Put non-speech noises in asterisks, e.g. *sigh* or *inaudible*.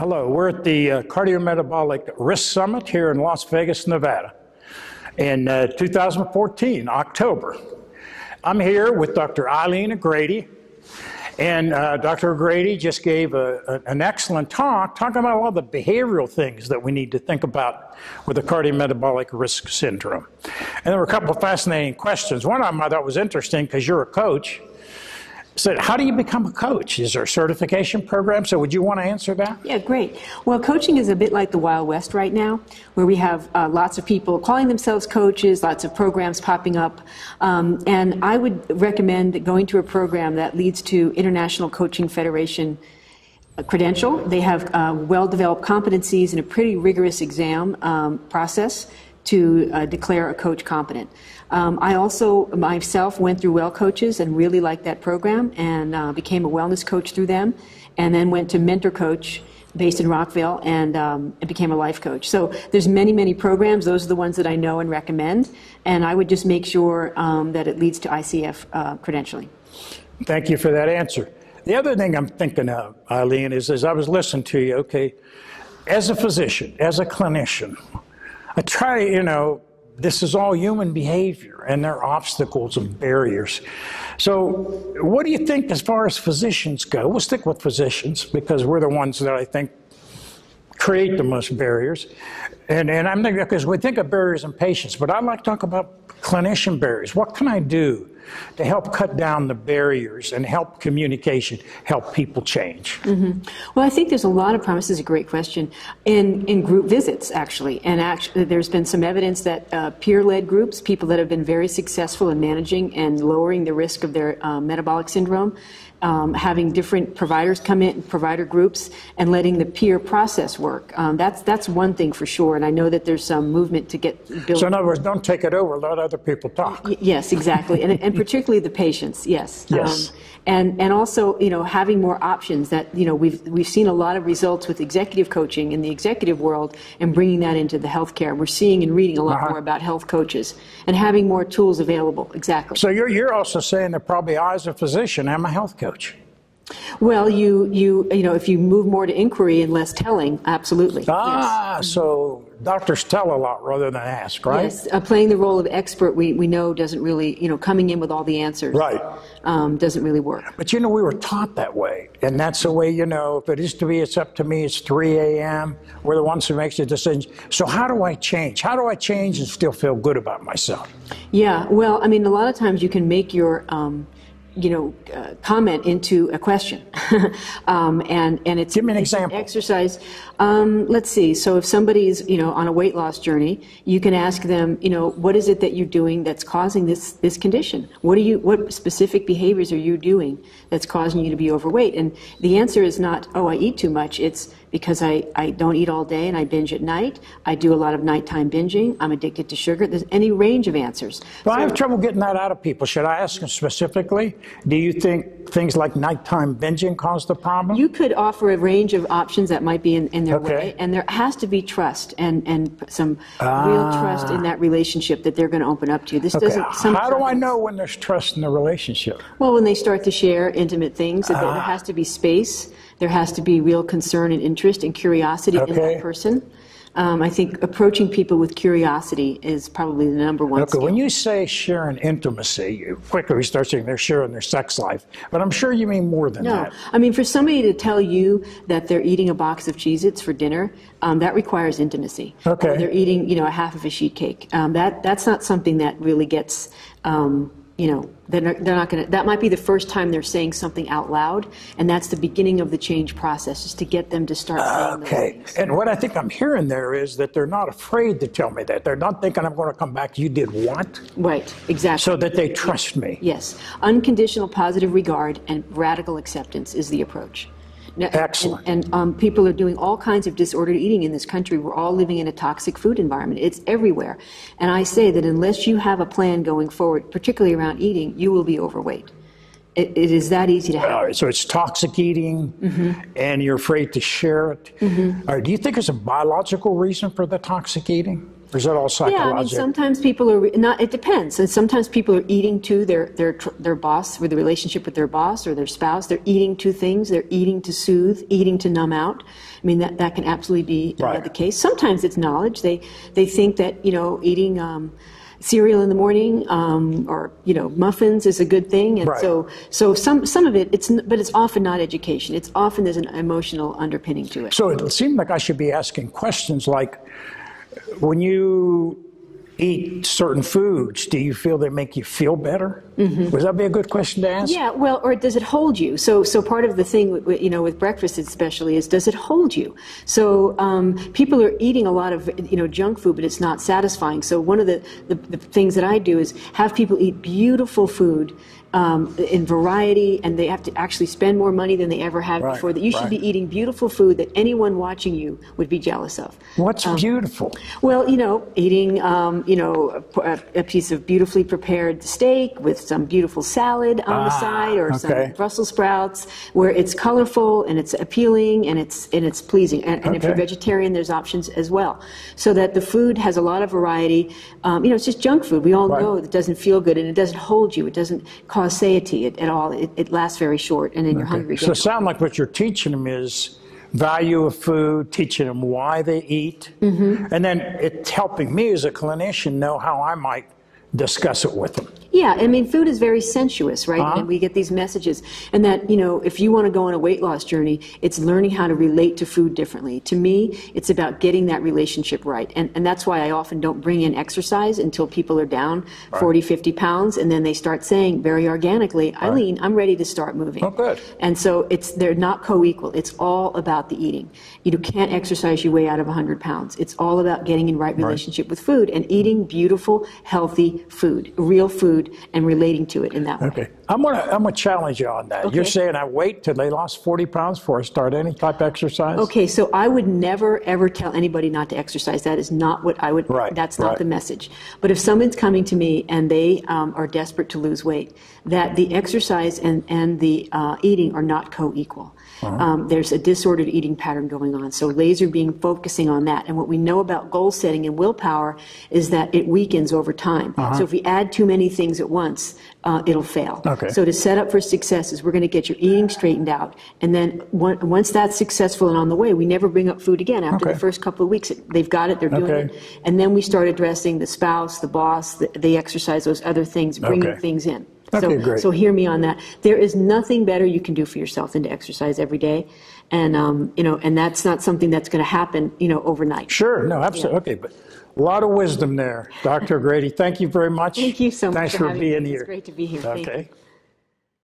Hello, we're at the uh, Cardiometabolic Risk Summit here in Las Vegas, Nevada in uh, 2014, October. I'm here with Dr. Eileen O'Grady, and uh, Dr. O'Grady just gave a, a, an excellent talk talking about all the behavioral things that we need to think about with the cardiometabolic risk syndrome. And there were a couple of fascinating questions. One of them I thought was interesting because you're a coach said, how do you become a coach? Is there a certification program? So would you want to answer that? Yeah, great. Well, coaching is a bit like the Wild West right now, where we have uh, lots of people calling themselves coaches, lots of programs popping up. Um, and I would recommend going to a program that leads to International Coaching Federation credential. They have uh, well-developed competencies and a pretty rigorous exam um, process to uh, declare a coach competent. Um, I also myself went through Wellcoaches and really liked that program and uh, became a wellness coach through them, and then went to Mentor Coach based in Rockville and, um, became a life coach. So there's many, many programs. Those are the ones that I know and recommend, and I would just make sure um, that it leads to ICF uh, credentialing. Thank you for that answer. The other thing I'm thinking of, Eileen, is as I was listening to you, okay, as a physician, as a clinician, I try, you know, this is all human behavior and there are obstacles and barriers. So, what do you think as far as physicians go? We'll stick with physicians because we're the ones that I think create the most barriers. And, and I'm thinking, because we think of barriers in patients, but I'd like to talk about clinician barriers. What can I do to help cut down the barriers and help communication, help people change? Mm-hmm. Well, I think there's a lot of promise. This is a great question. In, in group visits, actually, and actually, there's been some evidence that uh, peer-led groups, people that have been very successful in managing and lowering the risk of their uh, metabolic syndrome, um, having different providers come in, provider groups, and letting the peer process work. Um, that's that's one thing for sure, and I know that there's some movement to get built. So in other words, don't take it over. Let other people talk. Y- yes, exactly, and, and particularly the patients. Yes. Yes. Um, and and also you know having more options that you know we've we've seen a lot of results with executive coaching in the executive world and bringing that into the healthcare. We're seeing and reading a lot Uh-huh. more about health coaches and having more tools available. Exactly. So you're, you're also saying that probably I, as a physician, am a health coach. Well, you, you, you know, if you move more to inquiry and less telling, absolutely. Ah, so doctors tell a lot rather than ask, right? Yes, uh, playing the role of expert, we, we know doesn't really, you know, coming in with all the answers. Right. Um, doesn't really work. But you know, we were taught that way. And that's the way, you know, if it is to be, it's up to me, it's 3 a.m. We're the ones who makes the decisions. So how do I change? How do I change and still feel good about myself? Yeah, well, I mean, a lot of times you can make your, um, you know, uh, comment into a question, *laughs* um, and and it's Give me an example. exercise. Um, let's see. So if somebody's you know on a weight loss journey, you can ask them, you know, what is it that you're doing that's causing this this condition? What are you? What specific behaviors are you doing that's causing you to be overweight? And the answer is not, oh, I eat too much. It's because I, I don't eat all day and I binge at night. I do a lot of nighttime binging. I'm addicted to sugar. There's any range of answers. Well, I have trouble getting that out of people. Should I ask them specifically? Do you think things like nighttime binging cause the problem? You could offer a range of options that might be in, in their Okay. way, and there has to be trust and, and some real trust in that relationship that they're going to open up to you. This Ah. okay. doesn't. Some, How do I know when there's trust in the relationship? Well, when they start to share intimate things, Ah. there has to be space. There has to be real concern and interest and curiosity in that person. Um, I think approaching people with curiosity is probably the number one. Okay, skill. when you say sharing intimacy, you quickly we start saying they're sharing their sex life. But I'm sure you mean more than No, that. I mean for somebody to tell you that they're eating a box of Cheez-Its for dinner, um, that requires intimacy. Okay. Or they're eating, you know, a half of a sheet cake. Um, that that's not something that really gets, um, you know, they're not, they're not going to. That might be the first time they're saying something out loud, and that's the beginning of the change process, is to get them to start Okay. And what I think I'm hearing there is that they're not afraid to tell me that. They're not thinking I'm going to come back. You did what? Right. Exactly. So that they trust me. Yes, unconditional positive regard and radical acceptance is the approach. Now, and- Excellent. And, um, people are doing all kinds of disordered eating in this country. We're all living in a toxic food environment. It's everywhere. And I say that unless you have a plan going forward, particularly around eating, you will be overweight. It, it is that easy to have. right, so it's toxic eating, Mm-hmm. and you're afraid to share it. All right, do you think there's a biological reason for the toxic eating? Or is that all Yeah, I mean, sometimes people are not. It depends, and sometimes people are eating to their their their boss, with the relationship with their boss or their spouse. They're eating to things. They're eating to soothe, eating to numb out. I mean, that that can absolutely be uh, Right. the case. Sometimes it's knowledge. They they think that you know eating. Um, Cereal in the morning, um, or you know, muffins is a good thing, and Right. so so some some of it, it's but it's often not education. It's often there's an emotional underpinning to it. So it seemed like I should be asking questions like, when you eat certain foods, do you feel they make you feel better? Would that be a good question to ask? Mm-hmm. Yeah, well, or does it hold you? So, so part of the thing, you know, with breakfast especially, is does it hold you? So, um, people are eating a lot of, you know, junk food, but it's not satisfying. So, one of the, the, the things that I do is have people eat beautiful food um, in variety, and they have to actually spend more money than they ever have Right, before. That you should right. be eating beautiful food that anyone watching you would be jealous of. What's beautiful? Well, you know, eating, um, you know, a, a piece of beautifully prepared steak with some beautiful salad on the Ah, side, or some. Brussels sprouts, where it's colorful and it's appealing and it's and it's pleasing. And, and if you're vegetarian, there's options as well, so that the food has a lot of variety. Um, you know, it's just junk food. We all Right. know it doesn't feel good and it doesn't hold you. It doesn't cause satiety at, at all. It, it lasts very short, and then you're hungry. So it sounds like what you're teaching them is value of food, teaching them why they eat, Mm-hmm. and then it's helping me as a clinician know how I might discuss it with them. Yeah, I mean, food is very sensuous, right? Uh-huh. And we get these messages. And that, you know, if you want to go on a weight loss journey, it's learning how to relate to food differently. To me, it's about getting that relationship right. And, and that's why I often don't bring in exercise until people are down 40, 50 pounds. And then they start saying very organically, Eileen, I'm ready to start moving. Oh, good. And so it's, they're not co-equal. It's all about the eating. You can't exercise your way out of 100 pounds. It's all about getting in right relationship with food and eating beautiful, healthy food, real food, and relating to it in that way. Okay, I'm gonna I'm gonna challenge you on that. You're saying I wait till they lost 40 pounds before I start any type of exercise? Okay, so I would never ever tell anybody not to exercise. That is not what I would. Right, That's not right. the message. But if someone's coming to me and they um, are desperate to lose weight, that the exercise and and the uh, eating are not co-equal. Uh-huh. Um, there's a disordered eating pattern going on. So laser beam focusing on that. And what we know about goal setting and willpower is that it weakens over time. Uh-huh. So if we add too many things at once, uh, it'll fail. Okay. So to set up for success is we're going to get your eating straightened out, and then one, once that's successful and on the way, we never bring up food again. After Okay. the first couple of weeks, they've got it, they're doing Okay. it, and then we start addressing the spouse, the boss, the, the exercise, those other things, bringing Okay. things in. Okay, so, great. so hear me on that. There is nothing better you can do for yourself than to exercise every day, and um, you know, and that's not something that's going to happen, you know, overnight. Sure, no, absolutely. Okay, but a lot of wisdom there, Dr. Grady. Thank you very much. Thank you so much Thanks for for having me. being It's great to be here. Okay.